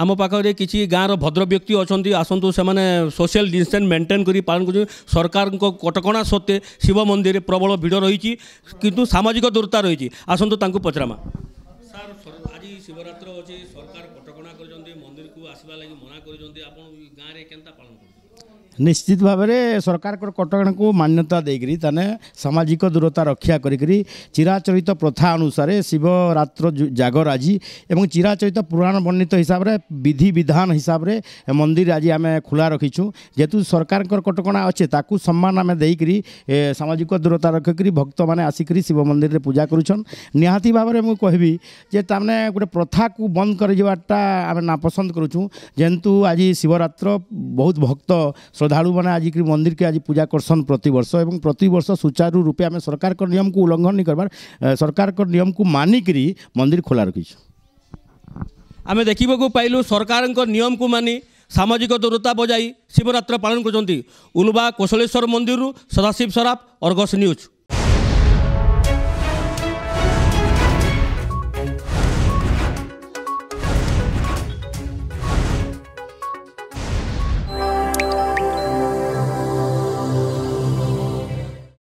আম পাখে কিছু গাঁর ভদ্র ব্যক্তি অনেক আসন্তু সে সোশিয়াল ডিস্টান্স মেন্টেন করে পালন করছেন সরকার কটকা সত্ত্বে শিব মন্দিরে প্রবল ভিড় রয়েছে কিন্তু সামাজিক দূরতা রয়েছে আসন্তু তাঁকু পচরামা ଶିବରାତ୍ର ଅଛି ସରକାର କଟକଣା କରିଛନ୍ତି ମନ୍ଦିରକୁ ଆସିବା ଲାଗି ମନା କରିଛନ୍ତି ଆପଣ ଗାଁରେ କେନ୍ତା ପାଳନ କରୁଛନ୍ତି ନିଶ୍ଚିତ ଭାବରେ ସରକାରଙ୍କର କଟକଣାକୁ ମାନ୍ୟତା ଦେଇକରି ତାନେ ସାମାଜିକ ଦୂରତା ରକ୍ଷା କରିକରି ଚିରାଚରିତ ପ୍ରଥା ଅନୁସାରେ ଶିବରାତ୍ର ଜାଗର ଆଜି ଏବଂ ଚିରାଚରିତ ପୁରାଣ ବର୍ଣ୍ଣିତ ହିସାବରେ ବିଧି ବିଧାନ ହିସାବରେ ମନ୍ଦିର ଆଜି ଆମେ ଖୋଲା ରଖିଛୁ ଯେହେତୁ ସରକାରଙ୍କର କଟକଣା ଅଛେ ତାକୁ ସମ୍ମାନ ଆମେ ଦେଇକରି ସାମାଜିକ ଦୂରତା ରଖିକରି ଭକ୍ତମାନେ ଆସିକରି ଶିବ ମନ୍ଦିରରେ ପୂଜା କରୁଛନ୍ ନିହାତି ଭାବରେ ମୁଁ କହିବି ଯେ ତାମାନେ ଗୋଟେ ପ୍ରଥାକୁ ବନ୍ଦ କରାଯିବାଟା ଆମେ ନାପସନ୍ଦ କରୁଛୁ ଯେହେତୁ ଆଜି ଶିବରାତ୍ର ବହୁତ ଭକ୍ତ ଶ୍ରଦ୍ଧାଳୁମାନେ ଆଜିକି ମନ୍ଦିରକେ ଆଜି ପୂଜା କରସନ୍ ପ୍ରତିବର୍ଷ ଏବଂ ପ୍ରତିବର୍ଷ ସୁଚାରୁ ରୂପେ ଆମେ ସରକାରଙ୍କ ନିୟମକୁ ଉଲ୍ଲଂଘନ ନେଇ କରବାର ସରକାରଙ୍କ ନିୟମକୁ ମାନିକିରି ମନ୍ଦିର ଖୋଲା ରଖିଛୁ ଆମେ ଦେଖିବାକୁ ପାଇଲୁ ସରକାରଙ୍କ ନିୟମକୁ ମାନି ସାମାଜିକ ଦୂରତା ବଜାଇ ଶିବରାତ୍ର ପାଳନ କରୁଛନ୍ତି ଉନବା କୋଶଳେଶ୍ୱର ମନ୍ଦିରରୁ ସଦାଶିବ ସରାଫ ଅର୍ଗସ ନ୍ୟୁଜ୍